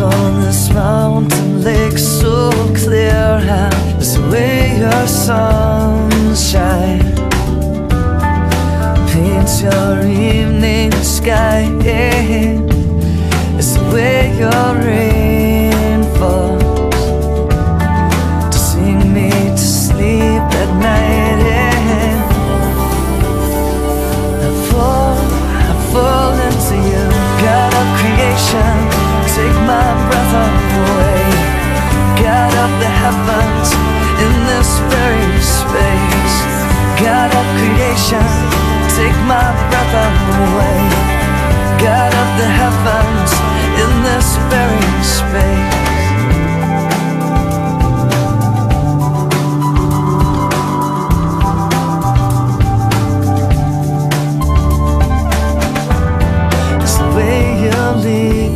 on this mountain lake so clear as the way your sunshine. Paints your evening sky It's the way your rain falls To sing me to sleep at night I fall, I fall into you God of creation. of the heavens in this very space. God of creation, take my breath away. God of the heavens in this very space. Just you leave